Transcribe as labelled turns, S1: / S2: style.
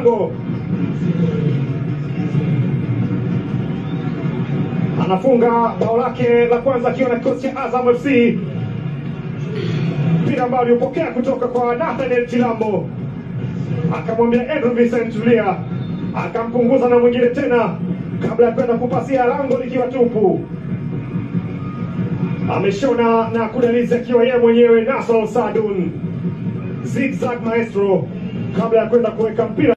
S1: Mlango anafunga bao lake la kwanza akiwa na kikosi cha Azam FC, mpira ambao aliopokea kutoka kwa Nathaniel Chilambo, akamwambia Andrew Vincent tulia, akampunguza na mwingine tena, kabla ya kwenda kupasia lango likiwa tupu. Ameshona na kudalizi akiwa yeye mwenyewe Nasol Sadun, zigzag maestro, kabla ya kwenda kuweka mpira.